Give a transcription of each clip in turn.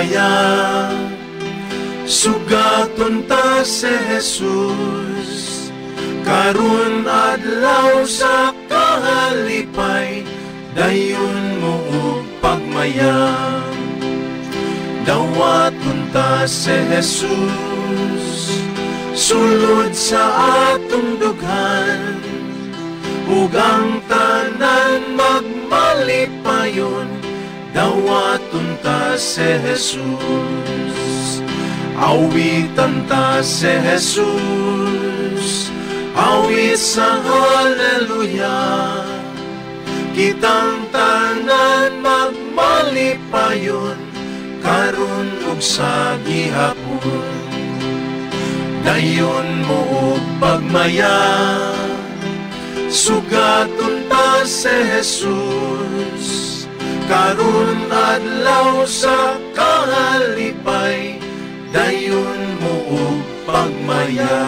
pagmaya Sugaton ta si Jesus. Karun adlaw sa kahalipay Dayon mo og pagmaya. Dawaton ta si Jesus Sulod sa atong dughan. Ug ang tanan magmalipayon Dawaton ta si Jesus. Awitan ta si Jesus. Awit sa hallelujah. Kitang tanan magmalipayon Karon ug sa gihapon. Dayon mo pagmaya Sugaton ta si Jesus Karun adlaw sa kahalipay Dayon mo og pagmaya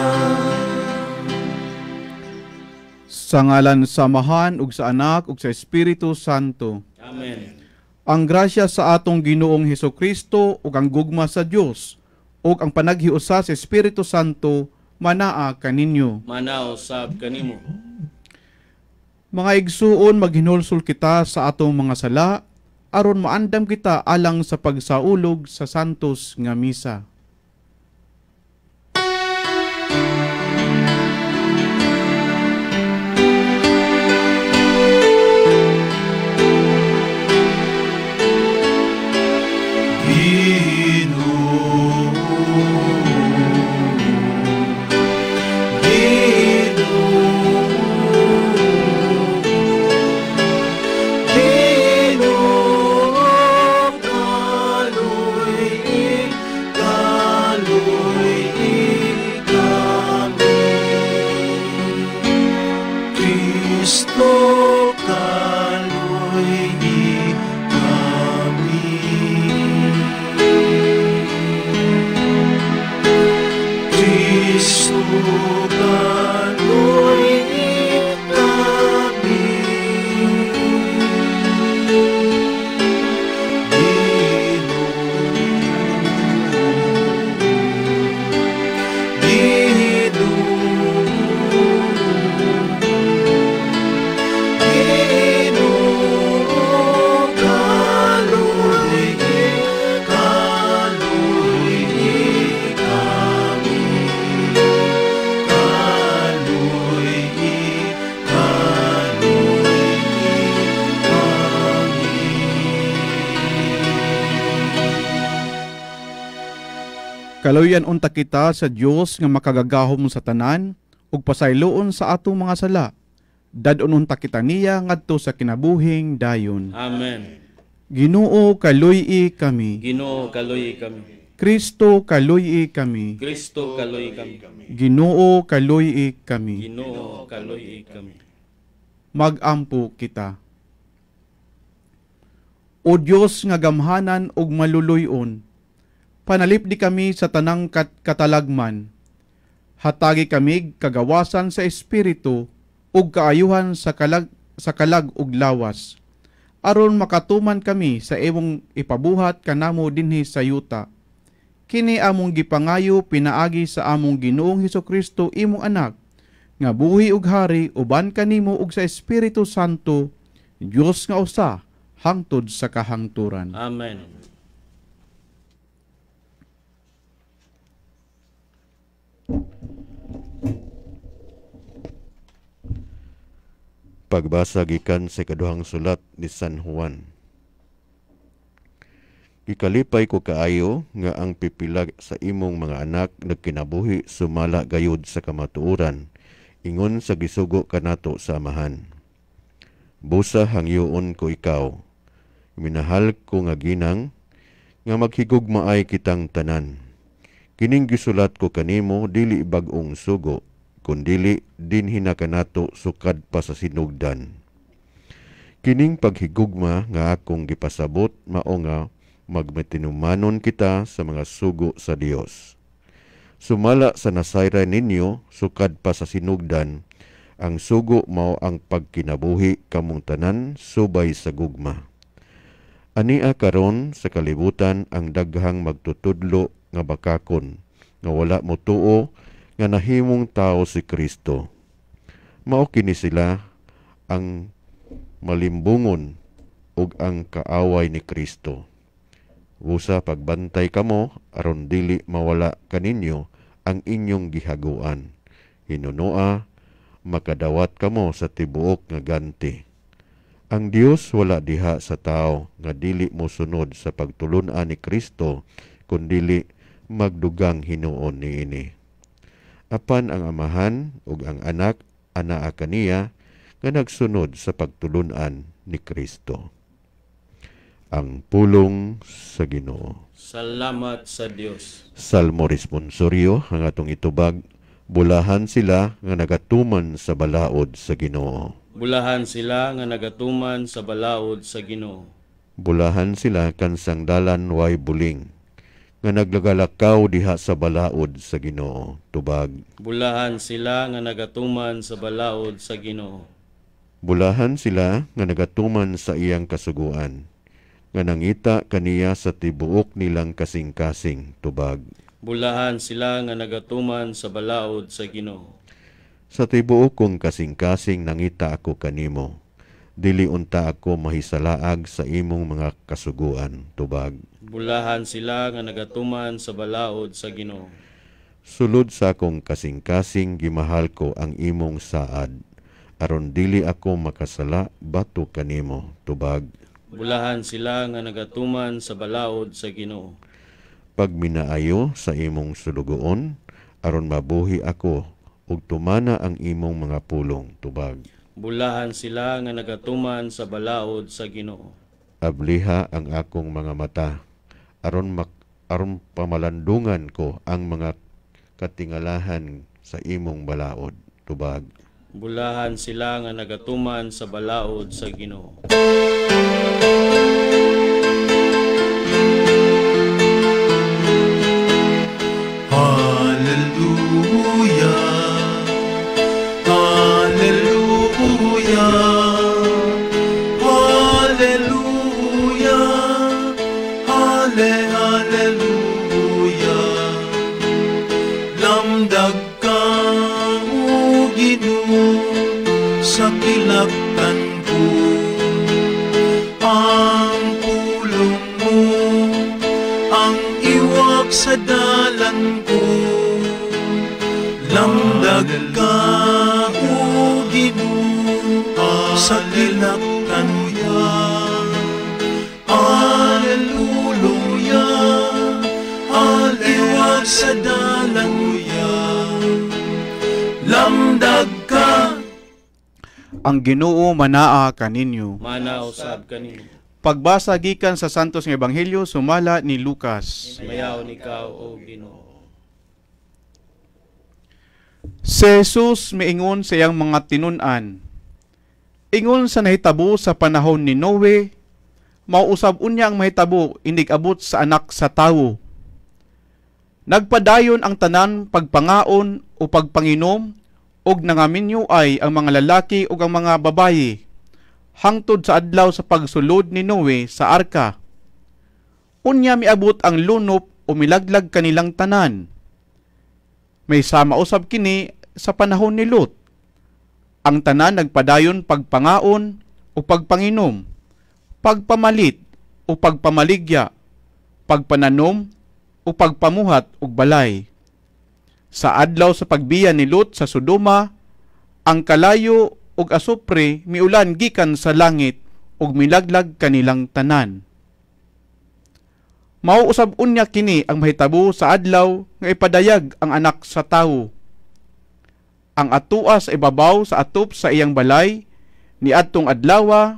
Sa ngalan sa Amahan ug sa Anak ug sa Espiritu Santo. Amen. Ang grasya sa atong Ginoong Heso Kristo ug ang gugma sa Dios ug ang panaghiusa sa Espiritu Santo manaa kaninyo. Manaw sab kanimo. Mga igsuon maghinulsol kita sa atong mga sala aron maandam kita alang sa pagsaulog sa santos nga misa. Kaloyan unta kita sa Dios nga makagagahom sa tanan ug pasayloon sa atong mga sala. Dadon unta kita niya ngadto sa kinabuhing dayon. Amen. Ginoo kaluy kami. Ginoo kaloy kami. Kristo kaluy kami. Kristo kaloy kami. Ginoo kaluy kami. Ginoo kaloy kami. Magampo kita. O Dios nga gamhanan ug maluluyon, panalip di kami sa tanang kat katalagman. Hatagi kami kagawasan sa espiritu ug kaayuhan sa kalag sa kalag ug lawas. Aron makatuman kami sa imong ipabuhat kanamo dinhi sa yuta. Kini among gipangayo pinaagi sa among Ginoong Hesus imong anak nga buhi ug hari uban kanimo ug sa Espiritu Santo Dios nga usa hangtod sa kahangturan. Amen. Pagbasa gikan sa kaduhang sulat ni San Juan. Ikalipay ko kaayo nga ang pipila sa imong mga anak nagkinabuhi sumala gayud sa kamatuoran ingon sa gisugo kanato sa amahan. Busa hangyoon ko ikaw. Minahal ko nga ginang nga maghigugmaay kitang tanan. Kining gisulat ko kanimo dili bag-ong sugo kundili din hinakanato sukad pa sa sinugdan. Kining paghigugma nga akong gipasabot mao nga magmatinumanon kita sa mga sugo sa Dios. Sumala sa nasayra ninyo sukad pa sa sinugdan, ang sugo mao ang pagkinabuhi kamong tanan subay sa gugma. Ania karon sa kalibutan ang daghang magtutudlo nga bakakon nga wala mo tuo nga nahimong tao si Kristo. Mao kini sila ang malimbungon ug ang kaaway ni Kristo. Usa pagbantay kamo aron dili mawala kaninyo ang inyong gihaguan. Hinunoa makadawat kamo sa tibuok nga ganti. Ang Dios wala diha sa tao nga dili mo sunod sa pagtulunan ni Kristo kundili magdugang hinuon niini. Apan ang amahan ug ang anak anaa kaniya nga nagsunod sa pagtulunan ni Kristo. Ang pulong sa Ginoo. Salamat sa Dios. Salmo responsorio ang atong itubag bulahan sila nga nagatuman sa balaod sa Ginoo. Bulahan sila nga nagatuman sa balaod sa Ginoo. Bulahan sila kan sangdalan way buling nga naglagalakaw diha sa balaod sa Ginoo. Tubag. Bulahan sila nga nagatuman sa balaod sa Ginoo. Bulahan sila nga nagatuman sa iyang kasuguan nga nangita kaniya sa tibuok nilang kasing-kasing. Tubag. Bulahan sila nga nagatuman sa balaod sa Ginoo. Sa tibuok kong kasing-kasing nangita ako kanimo. Dili unta ako mahisalaag sa imong mga kasuguan. Tubag. Bulahan sila nga nagatuman sa balaod sa Ginoo. Sulod sa akong kasing-kasing gimahal ko ang imong saad. Aron dili ako makasala bato kanimo. Tubag. Bulahan sila nga nagatuman sa balaod sa Ginoo. Pag minaayo sa imong sulugoon, aron mabuhi ako ug tumana ang imong mga pulong. Tubag. Bulahan sila nga nagatuman sa balaod sa Ginoo. Abliha ang akong mga mata aron mak aron pamalandungan ko ang mga katingalahan sa imong balaod. Tubag. Bulahan sila nga nagatuman sa balaod sa Ginoo. Ang Ginoo manaa kaninyo. Mana usab kanimo. Pagbasa gikan sa Santos nga Ebanghelyo sumala ni Lucas. Mayaw ni ikaw o Ginoo. Si Jesus miingon sa iyang mga tinunan. Ingon sa nahitabo sa panahon ni Noe, mauusab unya ang mahitabo inig abot sa anak sa tawo. Nagpadayon ang tanan pagpangaon o pagpanginom ug nangaminyo ay ang mga lalaki ug ang mga babayi hangtod sa adlaw sa pagsulod ni Noe sa arka. Unya miabot ang lunop o milaglag kanilang tanan. May sama usab kini sa panahon ni Lot. Ang tanan nagpadayon pagpangaon o pagpanginom, pagpamalit o pagpamaligya, pagpananom o pagpamuhat og balay. Sa adlaw sa pagbiya ni Lot sa Sodoma, ang kalayo ug asupre miulan gikan sa langit ug milaglag kanilang tanan. Mauusab unya kini ang mahitabo sa adlaw nga ipadayag ang anak sa tawo. Ang atua sa ibabaw sa atop sa iyang balay ni adtong adlawa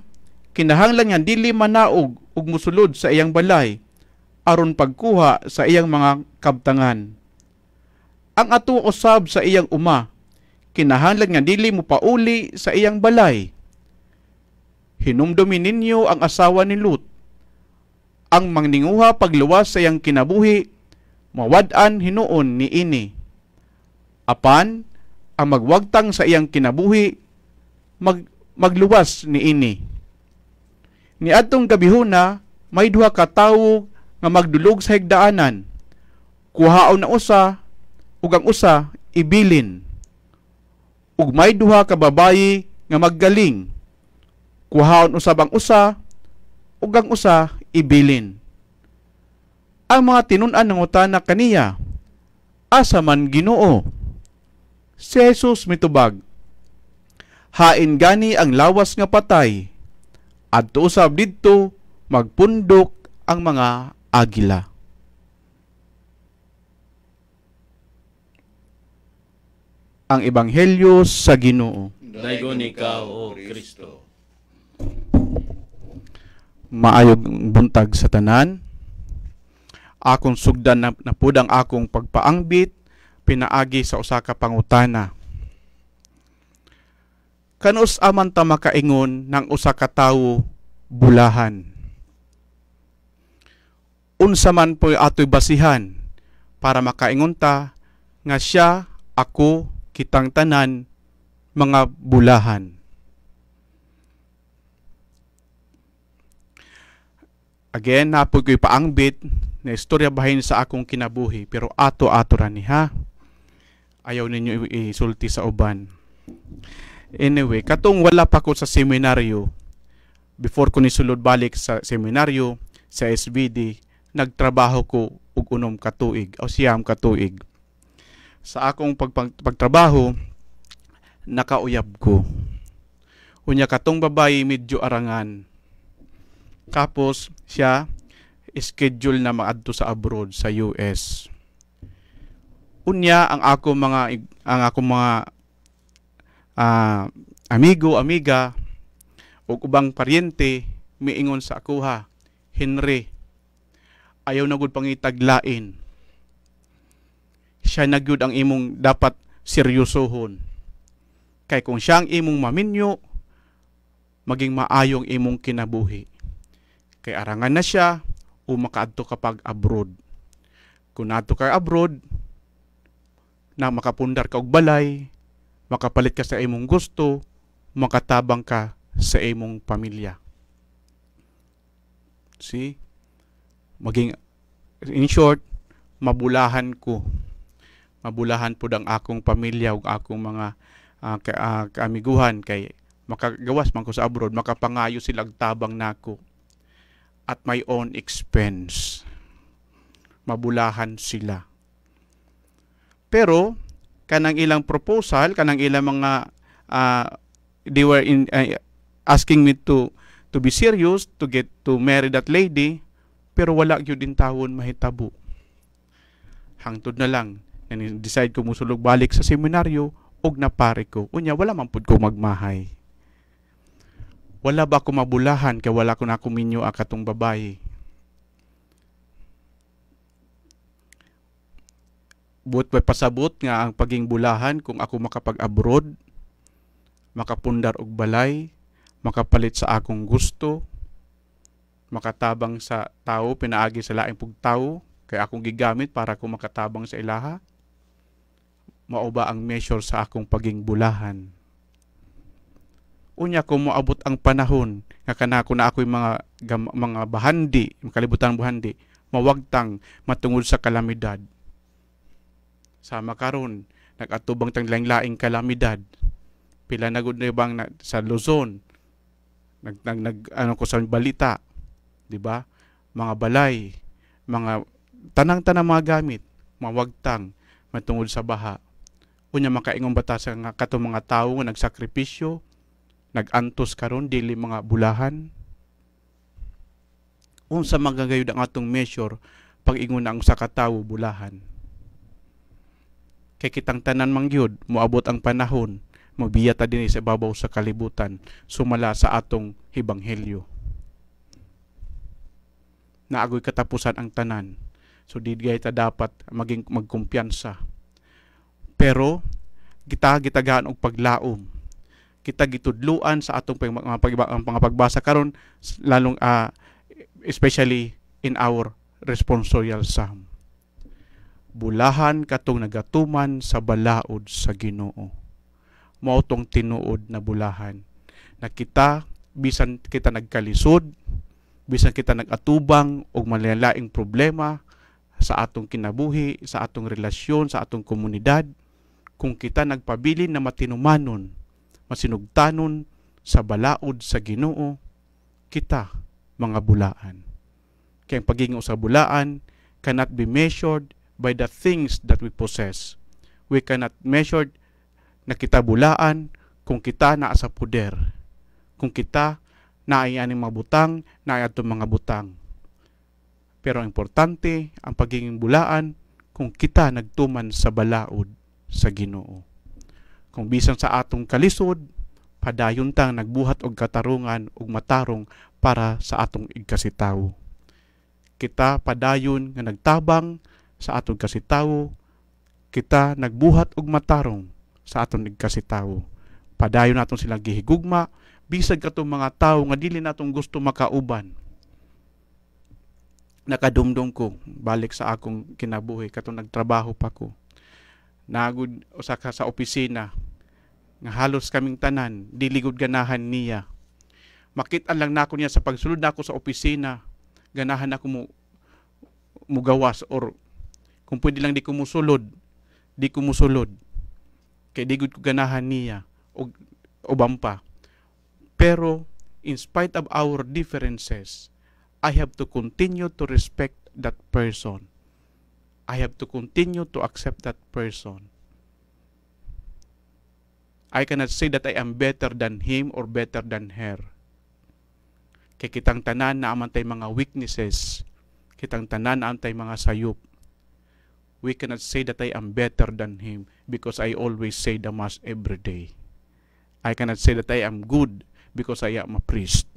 kinahanglan nga dili manaog ug musulod sa iyang balay aron pagkuha sa iyang mga kabtangan. Ang atua usab sa iyang uma kinahanglan nga dili mo pauli sa iyang balay. Hinumdumi ninyo ang asawa ni Lut ang mangninguha pagluwas sa iyang kinabuhi, mawad-an hinuon ni ini. Apan, ang magwagtang sa iyang kinabuhi, mag, magluwas ni ini. Ni atong gabihuna, may duha ka tawo nga magdulog sa higdaanan. Kuhaon na usa ug ang usa ibilin. Ug may duha ka babayi nga maggaling. Kuhaon usab ang usa ug ang usa ibilin. Ang mga tinun-an ng utana kaniya, asa man Ginoo. Si Jesus mitubag, hain gani ang lawas nga patay, at usab didto magpundok ang mga agila. Ang Ebanghelyo sa Ginoo. Daigon ikaw, O Kristo. Maayog buntag sa tanan. Akong sugdan na, na pudang akong pagpaangbit, pinaagi sa usa ka pangutana. Kanus aman ta makaingon ng usa ka tawo bulahan. Unsa man po ato'y basihan para makaingon ta nga siya, ako, kitang tanan mga bulahan. Again, napoy ko'y paangbit na istorya bahin sa akong kinabuhi pero ato-ato ra ni ha. Ayaw ninyo isulti sa uban. Anyway, katong wala pa ko sa seminaryo, before ko nisulod balik sa seminaryo, sa SBD, nagtrabaho ko og unom katuig o siyam katuig. Sa akong pagpag, pagtrabaho, nakauyab ko. Unya katong babae medyo arangan. Tapos siya schedule na maadto sa abroad sa US. Unya ang ako mga ang ako mga ah, amigo, amiga ug ubang paryente miingon sa akuha, Henry, ayaw na gud pangitaglain. Siya na gyud ang imong dapat seryosohon. Kay kung siya ang imong maminyo, maging maayong imong kinabuhi. Kay arangan na siya o makaadto kapag abroad. Kung nato ka abroad, na makapundar ka og balay, makapalit ka sa imong gusto, makatabang ka sa imong pamilya. See? Maging, in short, mabulahan ko. Mabulahan po ang akong pamilya ug akong mga ah, ka, ah, kaamiguhan kay makagawas man ko sa abroad, makapangayo sila tabang nako at my own expense. Mabulahan sila. Pero kanang ilang proposal, kanang ilang mga ah, they were in ah, asking me to to be serious to get to marry that lady pero wala gyud din tawon mahitabo. Hangtod na lang and decide ko musulog balik sa seminaryo og napare ko. Unya wala man pud ko magmahay. Wala ba ako mabulahan kay wala ko na kuminyo akatong babae. Buot may pasabot nga ang paging bulahan kung ako makapag-abroad, makapundar og balay, makapalit sa akong gusto, makatabang sa tao, pinaagi sa laing pug tao, kay akong gigamit para ko makatabang sa ilaha. Mao ba ang measure sa akong paging bulahan? Unya ko moabot ang panahon nga kanako na ako'y mga gam- mga bahandi, makalibutan bahandi, mawagtang matungod sa kalamidad. Sama karon nagatubang tang laing-laing kalamidad. Pila na gud bang na, sa Luzon. Nag, nag, nag ano ko sa balita, 'di ba? Mga balay, mga tanang-tanang mga gamit, mawagtang matungod sa baha. Unya makaingon bata sa nga kato mga tawo nga nagsakripisyo, nagantos karon dili mga bulahan. Unsa magagayud ang atong measure pag ingon ang sa katawo bulahan. Kay kitang tanan mangyud moabot ang panahon mabiya ta dinhi sa babaw sa kalibutan sumala sa atong hebanghelyo. Naagoy katapusan ang tanan. So di ta dapat maging magkumpiyansa. Pero kita gitagaan og paglaom. Kita gitudluan sa atong pag, mga, pag, mga pagbasa karon lalong ah, especially in our responsorial psalm. Bulahan katong nagatuman sa balaod sa Ginoo. Mao tong tinuod na bulahan na kita bisan kita nagkalisod, bisan kita nag-atubang og malalaing problema sa atong kinabuhi, sa atong relasyon, sa atong komunidad, kung kita nagpabilin na matinumanon, masinugtanon sa balaod sa Ginoo, kita mga bulaan. Kaya ang pagiging sa bulaan cannot be measured by the things that we possess. We cannot measure na kita bulaan kung kita naa sa puder. Kung kita naay aning mga butang, naay atong mga butang. Pero importante, ang pagiging bulaan, kung kita nagtuman sa balaod sa Ginoo. Kung bisan sa atong kalisod, padayon tang nagbuhat og katarungan og matarong para sa atong igkasitaw. Kita padayon nga nagtabang sa atong kasitaw, kita nagbuhat og matarong sa atong igkasitaw. Padayon naton silang gihigugma, bisag katong mga tawo nga dili natong gusto makauban. Nakadumdum ko balik sa akong kinabuhi katong nagtrabaho pa ko. Nagud usa ka sa opisina. Nga halos kaming tanan diligod ganahan niya. Makita lang nako niya sa pagsulod nako sa opisina ganahan ako mo mugawas or kung pwede lang di ko musulod di ko musulod. Kay di gud ko ganahan niya og ubang pa pero in spite of our differences I have to continue to respect that person I have to continue to accept that person I cannot say that I am better than him or better than her. Kay kitang tanan na amantay mga weaknesses, kitang tanan na antay mga sayop. We cannot say that I am better than him because I always say the mass every day. I cannot say that I am good because I am a priest.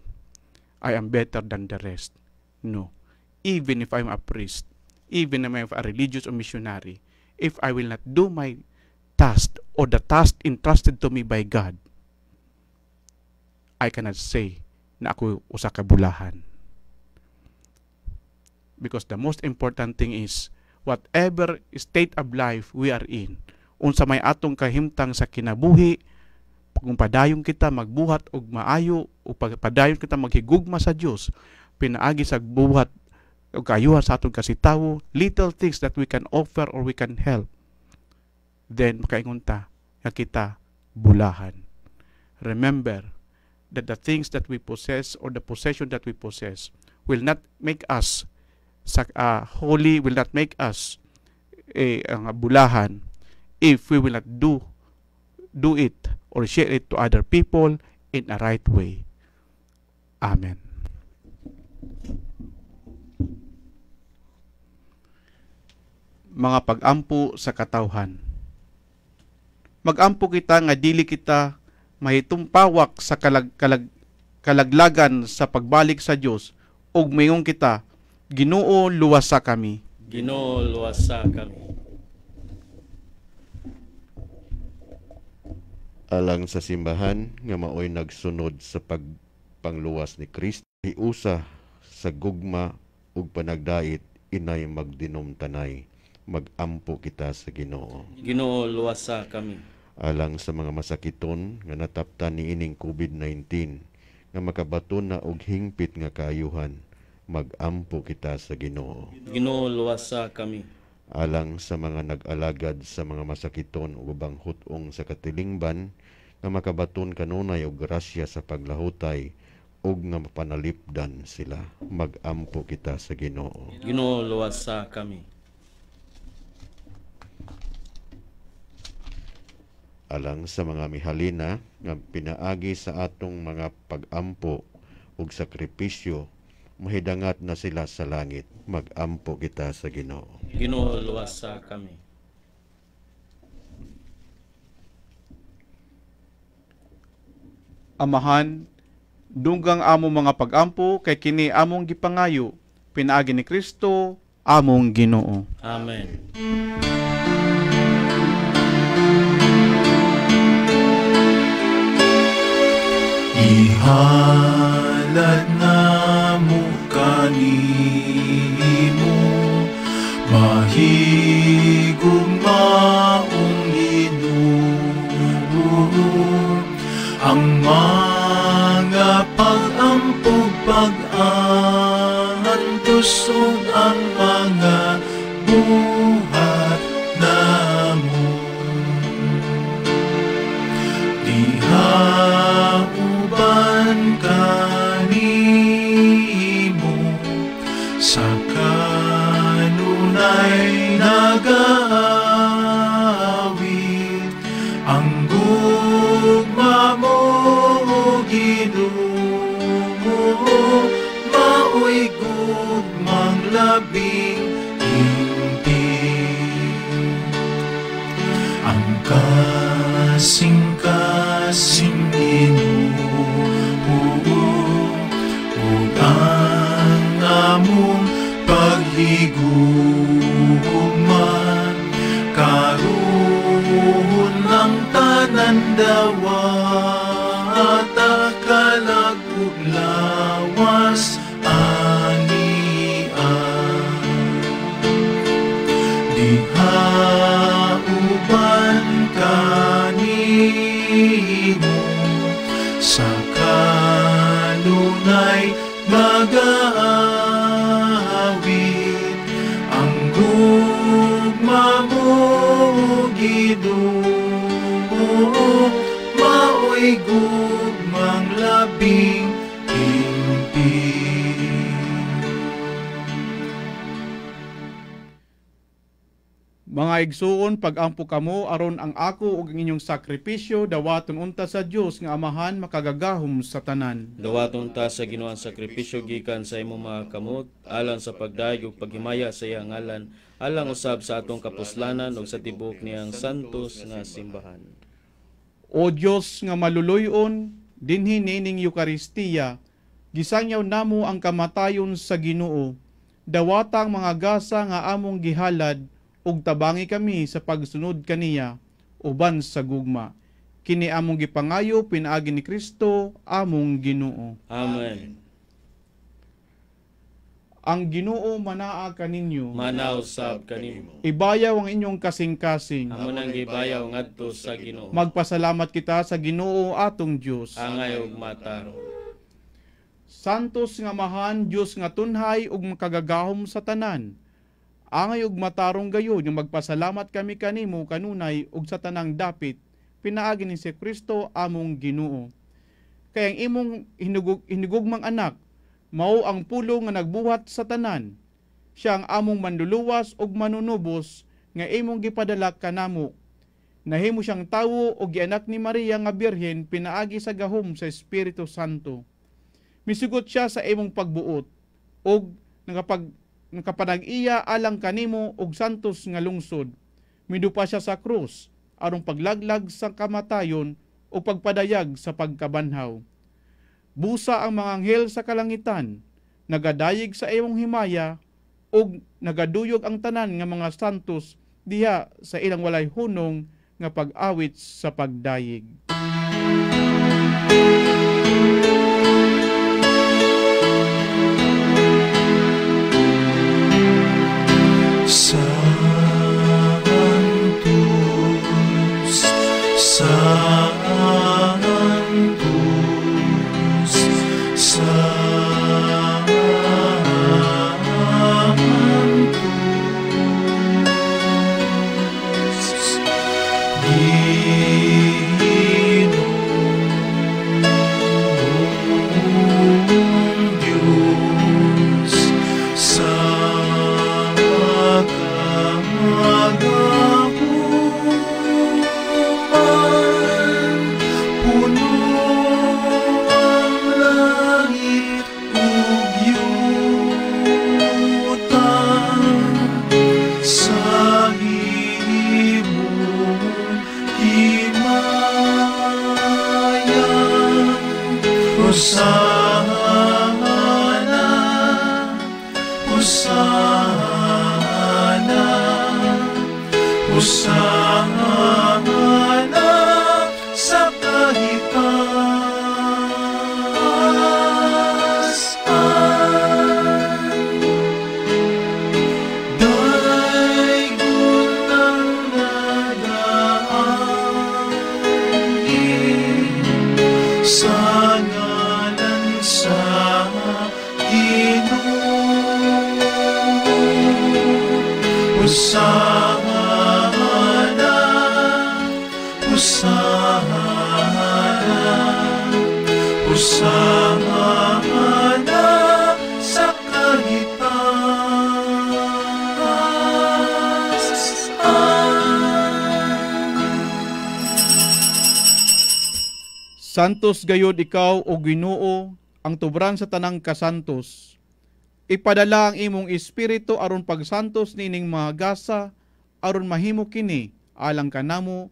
I am better than the rest. No. Even if I'm a priest, even I'm a religious or missionary, if I will not do my task or the task entrusted to me by God, I cannot say na ako usa ka bulahan. Because the most important thing is whatever state of life we are in, unsa may atong kahimtang sa kinabuhi, kung padayon kita magbuhat og maayo o padayon kita maghigugma sa Dios, pinaagi sa buhat o kayuhan sa atong kasitawo, little things that we can offer or we can help then makaingon ta nga kita bulahan. Remember that the things that we possess or the possession that we possess will not make us uh, holy, will not make us eh, ang bulahan if we will not do do it or share it to other people in a right way. Amen. Mga pag-ampo sa katawhan. Magampo kita nga dili kita mahitumpawak sa kalag, kalag, kalaglagan sa pagbalik sa Dios ug mayong kita Ginoo luwasa kami. Ginoo luwasa kami. Alang sa simbahan nga maoy nagsunod sa pagpangluwas ni Kristo hiusa sa gugma ug panagdait inay magdinom tanay magampo kita sa Ginoo. Ginoo luwasa kami. Alang sa mga masakiton nga nataptan ni ining COVID-19 nga makabaton na og hingpit nga kaayuhan magampo kita sa Ginoo. Ginoo luwasa kami. Alang sa mga nag-alagad sa mga masakiton ug ubang hutong sa katilingban nga makabaton kanunay og grasya sa paglahutay ug nga mapanalipdan sila. Magampo kita sa Ginoo. Ginoo luwasa kami alang sa mga mihalina nga pinaagi sa atong mga pagampo ug sakripisyo mahidangat na sila sa langit. Magampo kita sa Ginoo. Ginoo luwasa kami. Amahan dunggang amo mga pagampo kay kini among gipangayo pinaagi ni Kristo among Ginoo. Amen Ihalad na mo kanimo Mahigong maong Ginoo Ang mga pag-ampog lusong ang mga buhat maoy gugmang labing hintig Mga igsuon, pag-ampo kamo aron ang ako ug ang inyong sakripisyo dawaton unta sa Dios nga Amahan makagagahom sa tanan. Dawaton ta sa Ginoo ang sakripisyo gikan sa imong mga kamot alang sa pagdayeg ug paghimaya sa iyang ngalan alang usab sa atong kapuslanan ug sa tibuok niyang santos nga simbahan. O Dios nga maluluyon, dinhi nining Eukaristiya, gisangyaw namo ang kamatayon sa Ginoo. Dawatang mga gasa nga among gihalad ug tabangi kami sa pagsunod kaniya uban sa gugma. Kini among gipangayo pinaagi ni Kristo among Ginoo. Amen. Ang Ginoo manaa kaninyo. Manaw sab kanimo. Ibayaw ang inyong kasing-kasing. Amo nang gibayaw ngadto sa Ginoo. Magpasalamat kita sa Ginoo atong Dios. Angay ug mataro. Santos nga mahan Dios nga tunhay ug makagagahom sa tanan. Angay ug matarong gayon nga magpasalamat kami kanimo kanunay ug sa tanang dapit pinaagi ni si Kristo among Ginoo. Kay ang imong hinugug, hinugugmang anak mao ang pulo nga nagbuhat sa tanan. Siya ang among manluluwas ug manunubos nga imong gipadala kanamo. Nahimo siyang tawo ug gianak ni Maria nga birhen pinaagi sa gahom sa Espiritu Santo misugot siya sa imong pagbuot og nakapag nakapanag-iya alang kanimo og santos nga lungsod midupa siya sa krus aron paglaglag sa kamatayon o pagpadayag sa pagkabanhaw busa ang mga anghel sa kalangitan nagadayig sa imong himaya ug nagaduyog ang tanan nga mga santos diha sa ilang walay hunong nga pag-awit sa pagdayig. Santos, Samahan na sa. Santos gayod ikaw o Ginoo ang tubran sa tanang kasantos. Ipadala ang imong espiritu aron pagsantos nining mga gasa aron mahimo kini alang kanamo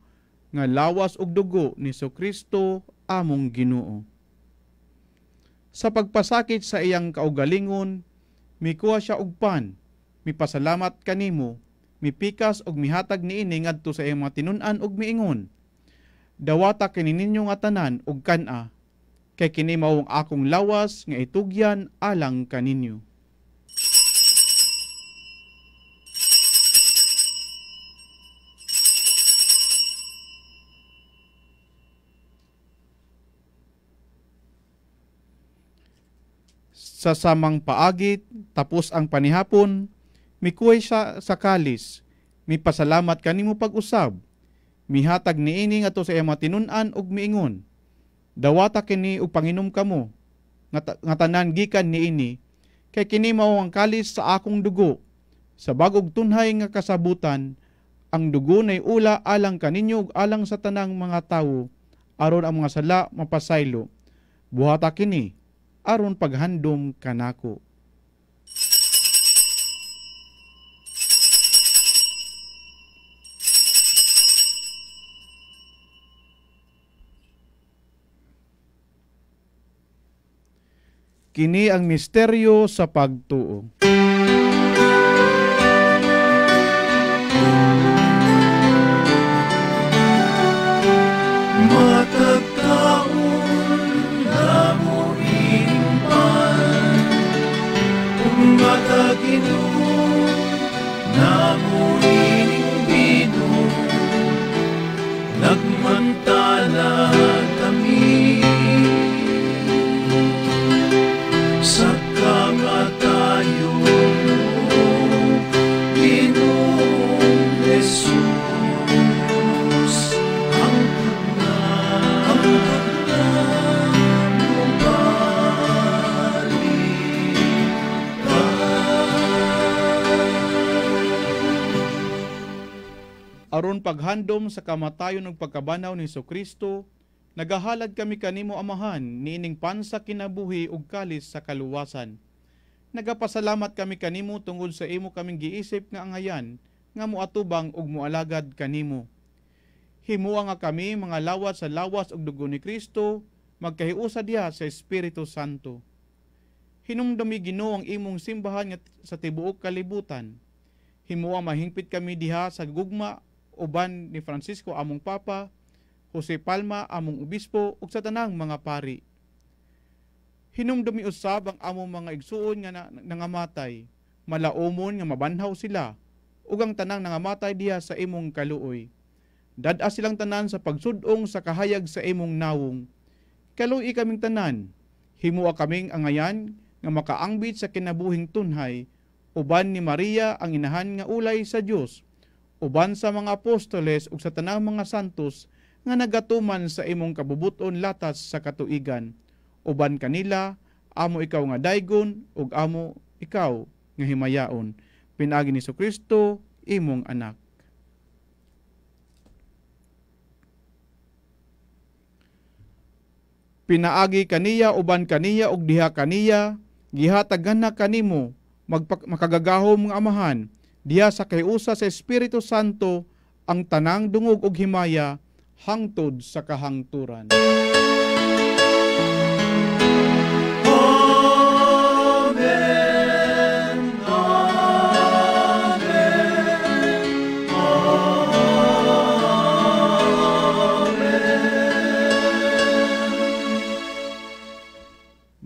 nga lawas ug dugo ni Kristo among Ginoo. Sa pagpasakit sa iyang kaugalingon, mikuha siya og pan, mipasalamat kanimo, mipikas og mihatag niini ngadto sa iyang mga tinun-an ug miingon. Dawata kini ninyo nga tanan og kana, kay kini mao akong lawas nga itugyan alang kaninyo. Sa samang paagit, tapos ang panihapon, mikuhay siya sa kalis, mipasalamat kanimo pag-usab, mihatag niini nga to sa iyang matinunan og miingon. Dawata kini og panginom kamo, nga, nga tanan gikan niini, kay kini mao ang kalis sa akong dugo, sa bagog tunhay nga kasabutan, ang dugo nay ula alang kaninyo ug alang sa tanang mga tawo, aron ang mga sala mapasaylo. Buhata kini, aron paghandom kanako. Kini ang misteryo sa pagtuo. Aron paghandom sa kamatayon ng pagkabanaw ni Kristo, nagahalad kami kanimo amahan niining pansa kinabuhi ug kalis sa kaluwasan. Nagapasalamat kami kanimo tungod sa imo kaming giisip nga angayan nga moatubang ug moalagad kanimo. Himuwa nga kami mga lawat sa lawas ug dugo ni Kristo, magkahiusa diha sa Espiritu Santo. Hinumdumi Ginoo ang imong simbahan sa tibuok kalibutan. Himuwa mahingpit kami diha sa gugma uban ni Francisco among papa, Jose Palma among obispo ug sa tanang mga pari. Hinumdumi usab ang among mga igsuon nga na, nangamatay, malaumon nga mabanhaw sila ug ang tanang nangamatay diha sa imong kaluoy. Dad-a silang tanan sa pagsudong sa kahayag sa imong nawong. Kaluoy kaming tanan, himua kaming angayan nga makaangbit sa kinabuhing tunhay, uban ni Maria ang inahan nga ulay sa Dios, uban sa mga apostoles ug sa tanang mga santos nga nagatuman sa imong kabubuton latas sa katuigan. Uban kanila, amo ikaw nga daygon ug amo ikaw nga himayaon. Pinagi ni Kristo imong anak. Pinaagi kaniya uban kaniya ug diha kaniya gihataghan na kanimo magpak- makagagahom nga amahan diha sa kayusa sa Espiritu Santo ang tanang dungog ug himaya hangtod sa kahangturan.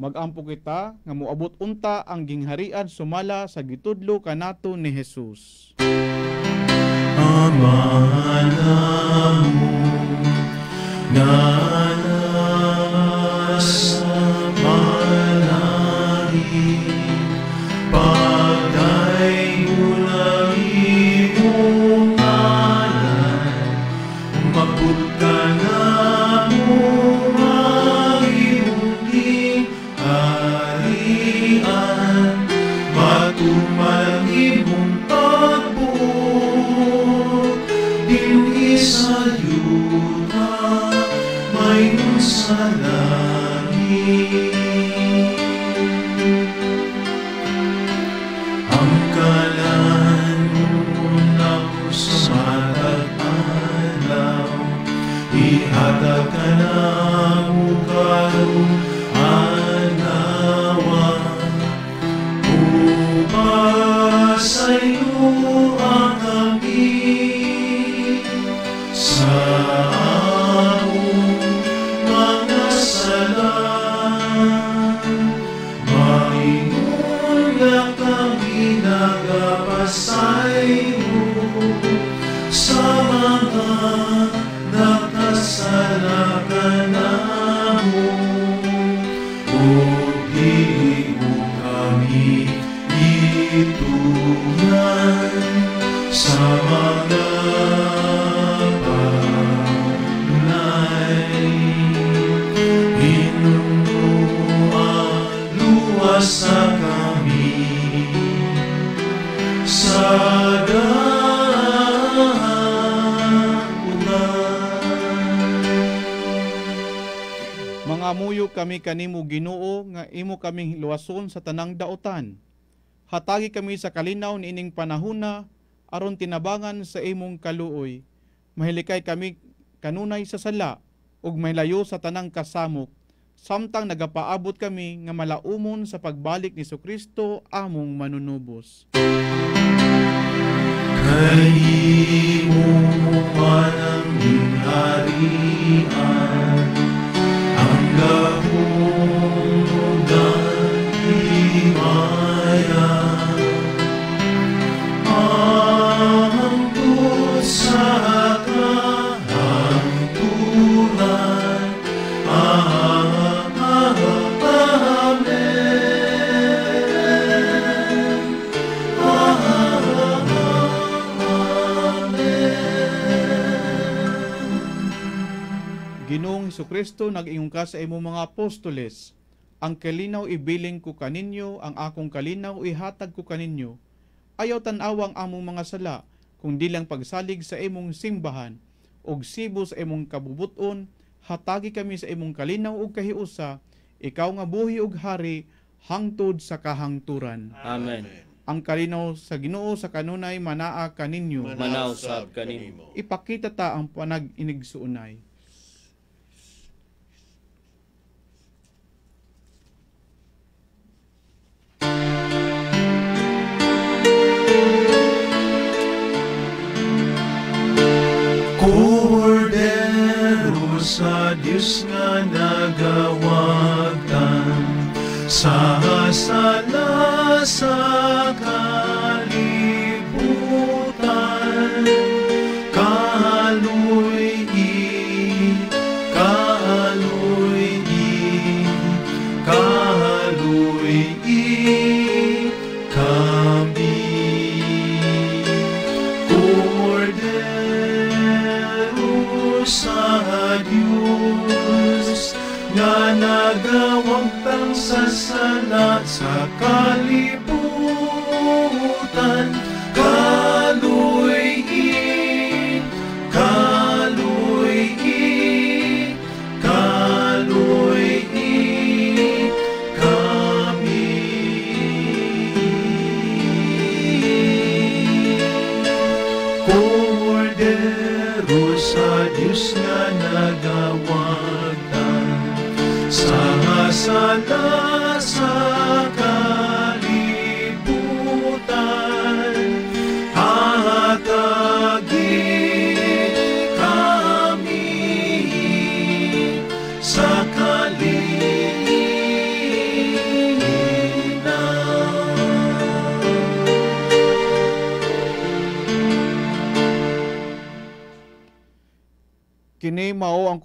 Magampo kita nga moabot unta ang gingharian sumala sa gitudlo kanato ni Jesus. Amana mo na sa daungan. Mga muyo kami kanimo Ginoo nga imo kaming luwason sa tanang daotan. Hatagi kami sa kalinaw niining panahona aron tinabangan sa imong kaluoy. Mahilikay kami kanunay sa sala ug layo sa tanang kasamok samtang nagapaabot kami nga malaumon sa pagbalik ni Kristo among manunubos. Kay imo man ang harian, ang Hesus Kristo nag-ingon ka sa imong mga apostoles, ang kalinaw ibiling ko kaninyo, ang akong kalinaw ihatag ko kaninyo. Ayaw tan-awang among mga sala, kung di lang pagsalig sa imong simbahan, og sibo sa imong kabubuton, hatagi kami sa imong kalinaw ug kahiusa, ikaw nga buhi ug hari, hangtod sa kahangturan. Amen. Ang kalinaw sa Ginoo sa kanunay manaa kaninyo. Manaw sab kanimo. Ipakita ta ang panag-inigsuunay. Sa Diyos nga nagawagtan sa sala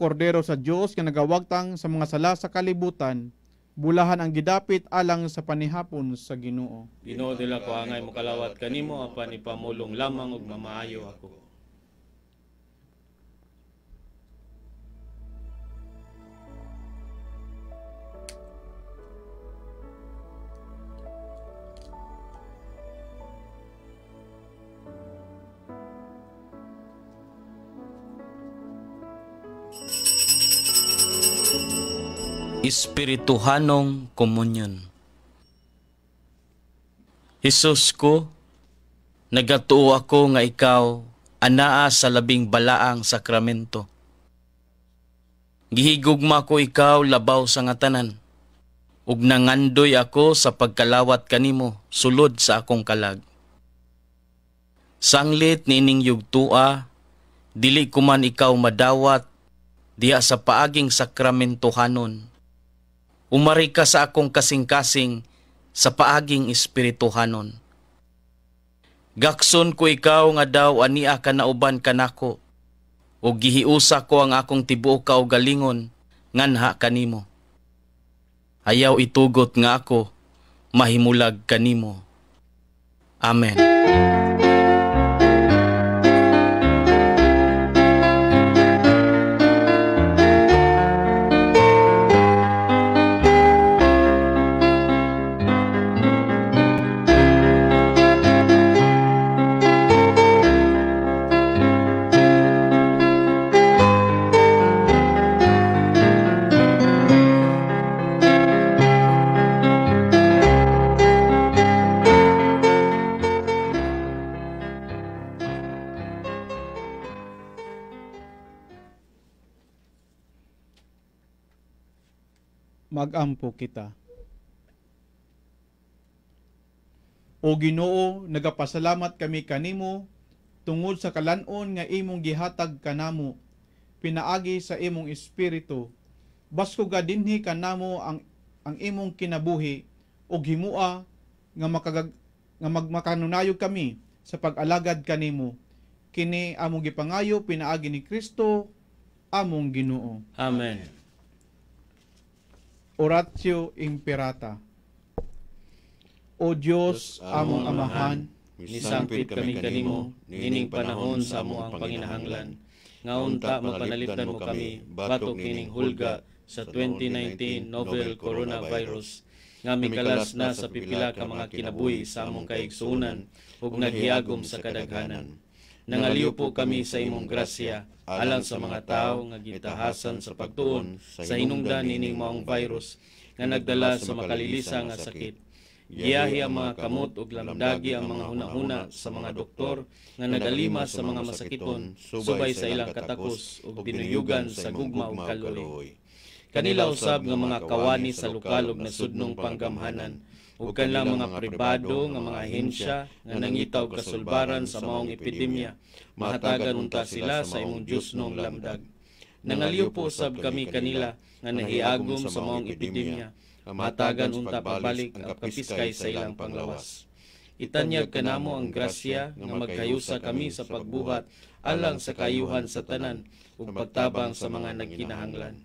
kordero sa Dios nga nagawagtang sa mga sala sa kalibutan, bulahan ang gidapit alang sa panihapon sa Ginoo. Ginoo dila ko angay mo kalawat kanimo apan ipamulong lamang ug mamaayo ako. Espirituhanong Komunyon. Hesus ko, nagatuo ako nga ikaw anaa sa labing balaang sakramento. Gihigugma ko ikaw labaw sa nga tanan. Ug nangandoy ako sa pagkalawat kanimo sulod sa akong kalag. Sanglit nining yugtua, dili ko man ikaw madawat diya sa paaging sakramentohanon. Umari ka sa akong kasing-kasing sa paaging espirituhanon. Gakson ko ikaw nga daw ania ka nauban kanako o gihiusa ko ang akong tibuok ka o galingon nganha kanimo. Ayaw itugot nga ako mahimulag kanimo. Amen. Magampo kita. O Ginoo, nagapasalamat kami kanimo tungod sa kalanon nga imong gihatag kanamo pinaagi sa imong espiritu. Basko ga dinhi kanamo ang ang imong kinabuhi o himua nga makagag nga magmakanunayog kami sa pag-alagad kanimo. Kini among gipangayo pinaagi ni Kristo among Ginoo. Amen. Oratio Imperata. O Diyos, among amahan, Nisangpit kami kanimo, nining panahon sa amo ang panginahanglan. Nga unta mapanalipdan mo kami, batok kining hulga sa 2019 novel coronavirus. Nga mikalas na sa pipila ka mga kinabuhi sa among kaigsuunan ug naghiyagom sa kadaghanan. Nangaliw po kami sa imong grasya alang sa mga tao nga gitahasan sa pagtuon sa hinungdan nining maong virus nga nagdala sa makalilisa nga sakit. Giyahi ang mga kamot ug lamdagi ang mga hunahuna sa mga doktor nga nagalima sa mga masakiton subay sa ilang katakos ug dinuyugan sa gugma ug kaloy. Kanila usab nga mga kawani sa lokal ug nasudnong panggamhanan ug kanilang mga pribado nga mga ahensya nga nangitaw kasulbaran sa maong epidemya. mahatagan unta sila sa imong Dios nung lamdag. Nangaliw po sab kami kanila nga nahiagom sa maong epidemya. matagan unta pabalik ang kapiskay sa ilang panglawas. Itanyag kanamo ang grasya nga magkayusa kami sa pagbuhat alang sa kayuhan sa tanan ug pagtabang sa mga nagkinahanglan.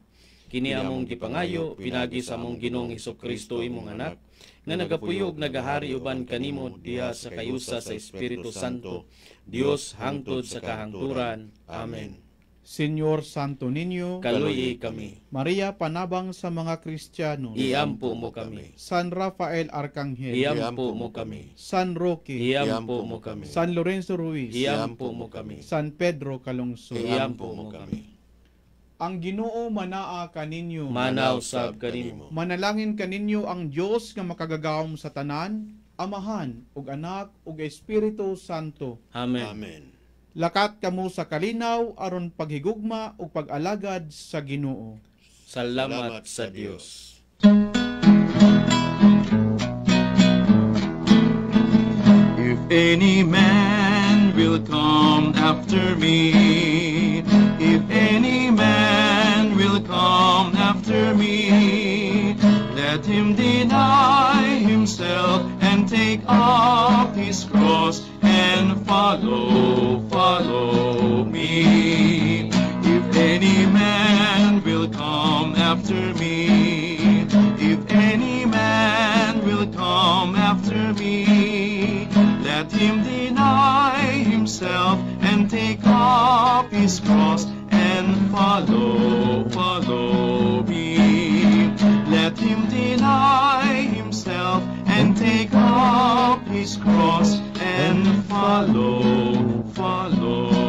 Kini among gipangayo pinagi sa among Ginoong Kristo imong anak nga nagapuyog nagahari uban kanimo diha sa kayusa sa Espiritu Santo Dios hangtod sa kahangturan. Amen. Senyor Santo Niño, Kaluyi kami. Maria Panabang sa mga Kristiyano, Iampo mo kami. San Rafael Arcangel, Iampo mo kami. San Roque, Iampo mo kami. San Lorenzo Ruiz, Iampo mo kami. San Pedro Calungsod. Iampo mo kami. Ang Ginoo manaa kaninyo. Manaw sab kanimo. Manalangin kaninyo ang Dios nga makagagawom sa tanan, Amahan ug Anak ug Espiritu Santo. Amen. Amen. Lakat kamo sa kalinaw aron paghigugma ug pag-alagad sa Ginoo. Salamat sa Dios. If any man will come after me, if any man will come after me, let him deny himself and take up his cross and follow, follow me. If any man will come after me, if any man will come after me, let him deny himself and take up his cross and follow, follow me. Let him deny himself and take up his cross and follow follow